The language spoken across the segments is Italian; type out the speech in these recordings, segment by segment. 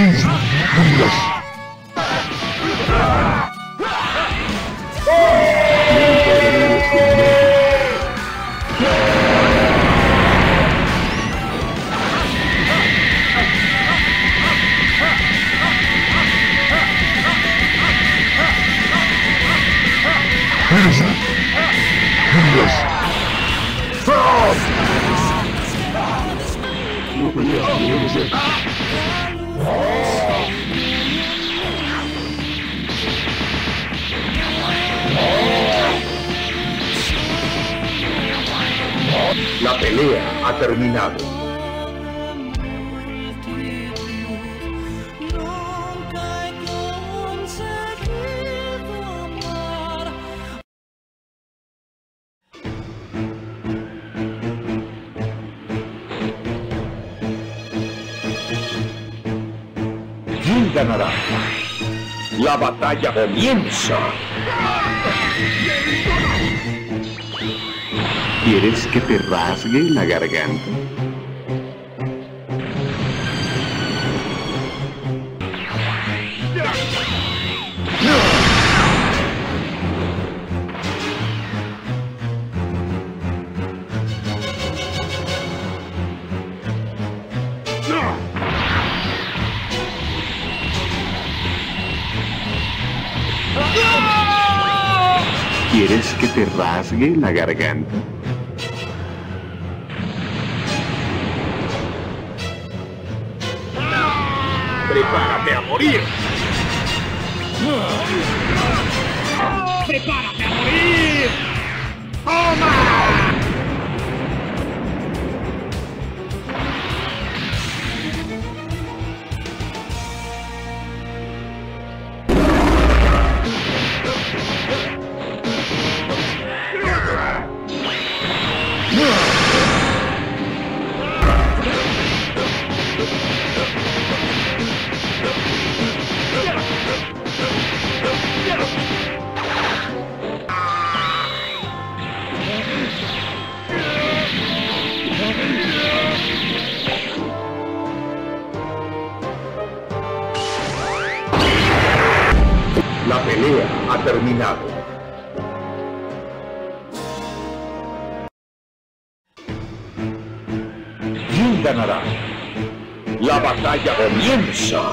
Choose Yes! Stop! La pelea ha terminado. La batalla comienza. ¿Quieres que te rasgue la garganta? Rasgue la garganta? ¡Prepárate a morir! ¡Prepárate a morir! La terminado. ¿Quién ganará? La batalla comienza.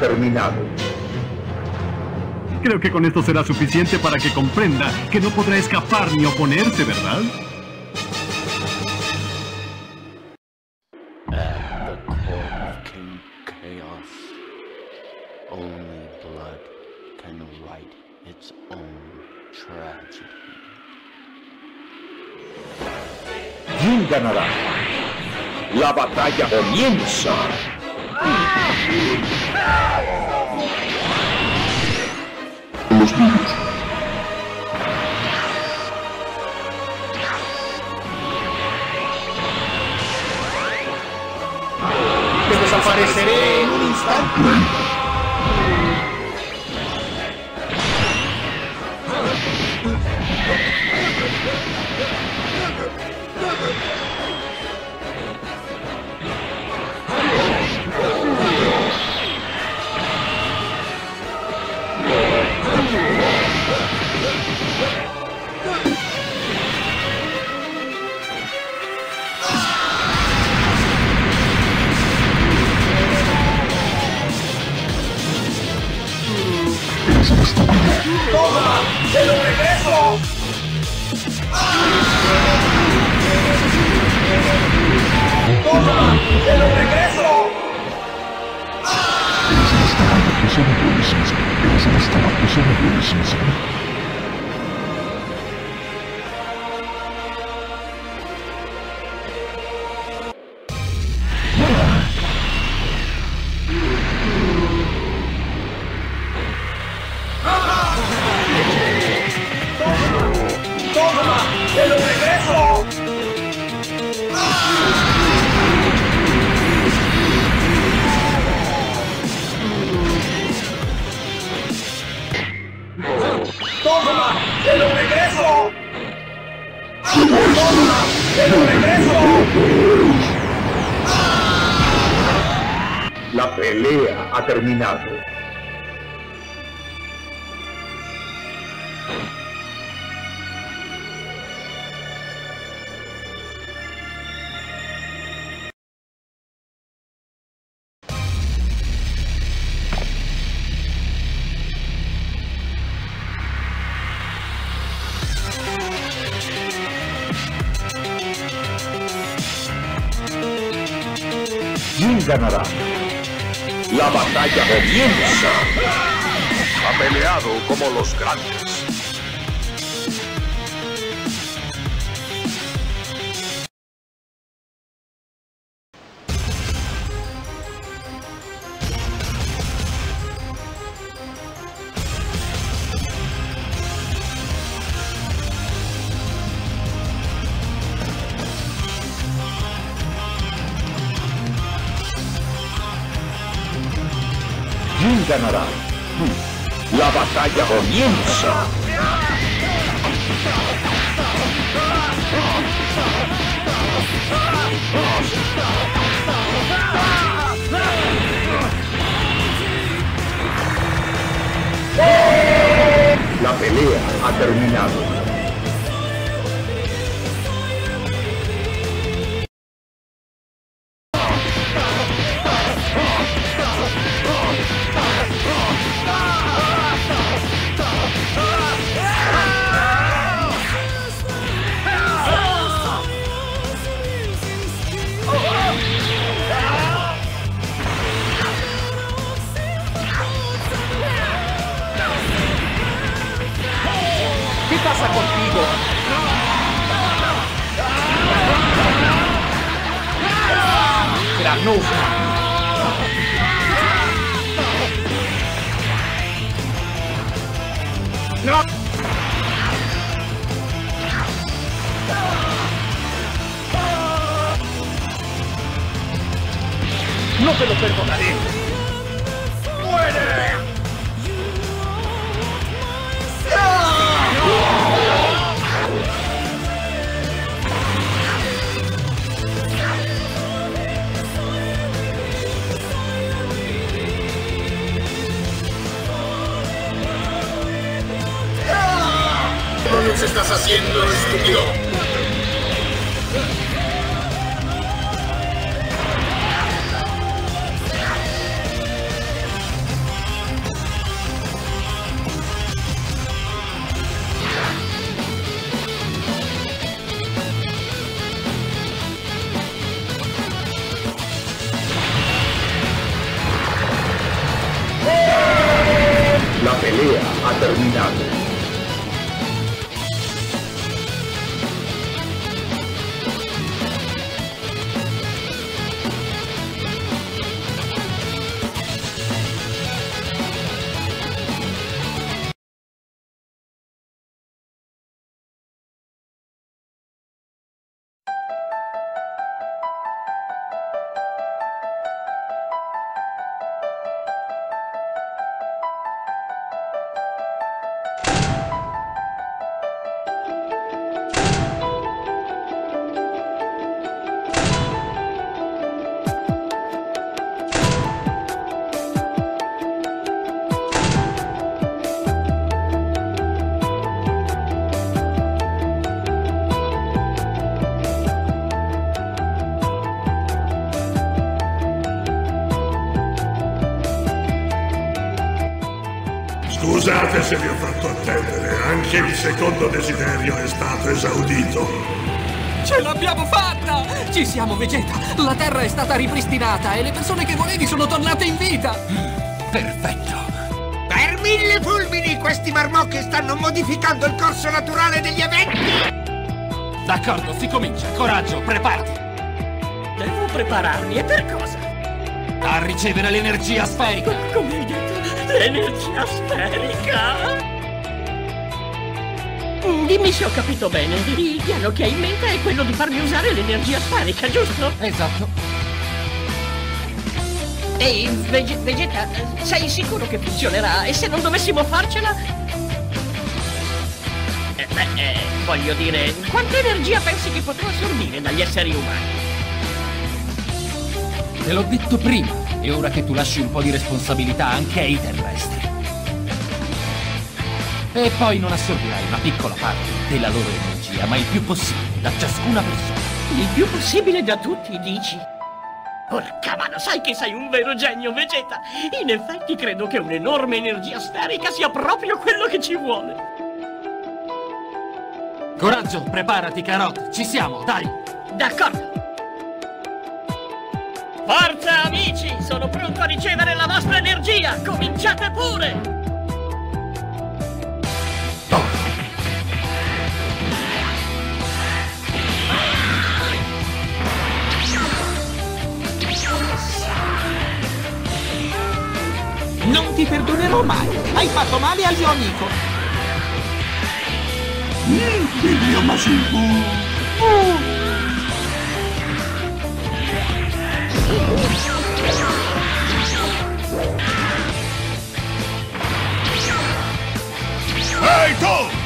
Terminado. Creo que con esto será suficiente para que comprenda que no podrá escapar ni oponerse, ¿verdad? ¿Quién ganará? La batalla comienza. Los niños. ¡Te desapareceré en un instante! Johnson. La pelea ha terminado. La batalla comienza. Ha peleado como los grandes. Ganará. La batalla comienza. La pelea ha terminado. ¡No! No te lo perdonaré. Estás haciendo, estúpido? La pelea ha terminado. Scusate se vi ho fatto attendere, anche il secondo desiderio è stato esaudito. Ce l'abbiamo fatta! Ci siamo, Vegeta! La Terra è stata ripristinata e le persone che volevi sono tornate in vita! Perfetto! Per mille fulmini questi marmocchi stanno modificando il corso naturale degli eventi! D'accordo, si comincia. Coraggio, preparati! Devo prepararmi e per cosa? A ricevere l'energia sferica! Come hai detto? L'energia sferica? Mm, Dimmi se ho capito bene. Il piano che hai in mente è quello di farmi usare l'energia sferica, giusto? Esatto. Ehi, Vege- Vegeta, sei sicuro che funzionerà? E se non dovessimo farcela? Eh, beh, eh, voglio dire, quanta energia pensi che potrò assorbire dagli esseri umani? Te l'ho detto prima, è ora che tu lasci un po' di responsabilità anche ai terrestri. E poi non assorbirai una piccola parte della loro energia, ma il più possibile da ciascuna persona. Il più possibile da tutti, dici? Porca mano, sai che sei un vero genio, Vegeta! In effetti credo che un'enorme energia sferica sia proprio quello che ci vuole. Coraggio, preparati, Carot, ci siamo, dai! D'accordo. Forza, amici! Sono pronto a ricevere la vostra energia! Cominciate pure! Non ti perdonerò mai! Hai fatto male al mio amico! Il mio Majin Buu! Ehi tu!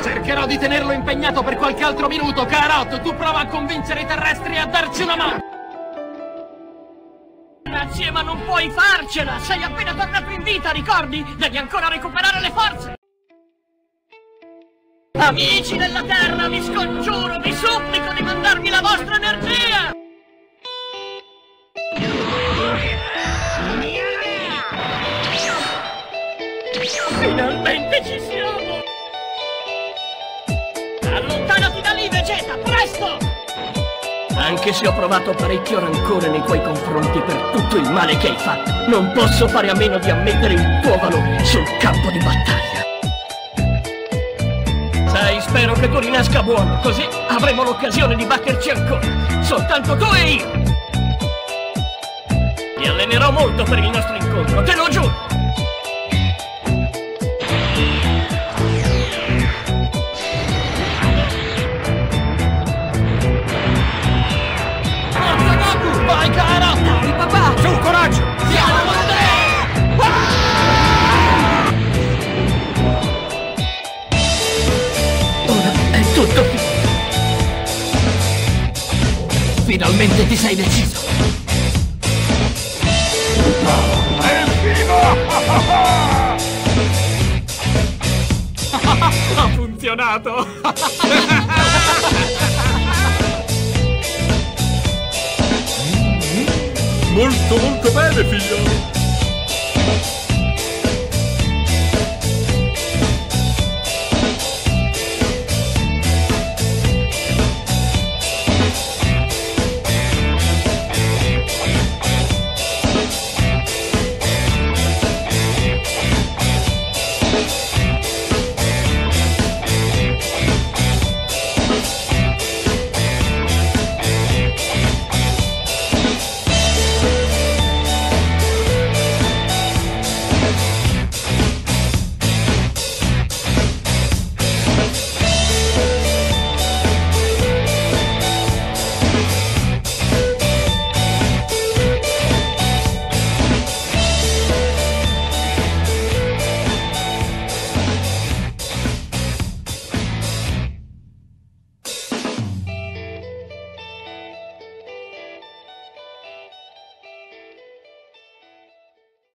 Cercherò di tenerlo impegnato per qualche altro minuto, Carot! Tu prova a convincere i terrestri a darci una mano! Grazie, ma non puoi farcela! Sei appena tornato in vita, ricordi? Devi ancora recuperare le forze! Amici della Terra, vi scongiuro, vi supplico di mandarmi la vostra energia! Anche se ho provato parecchio rancore nei tuoi confronti per tutto il male che hai fatto, non posso fare a meno di ammettere il tuo valore sul campo di battaglia. Sai, spero che tu rinasca buono, così avremo l'occasione di batterci ancora. Soltanto tu e io. Mi allenerò molto per il nostro incontro, te lo giuro. Finalmente ti sei deciso! Ha funzionato! molto molto bene, figlio!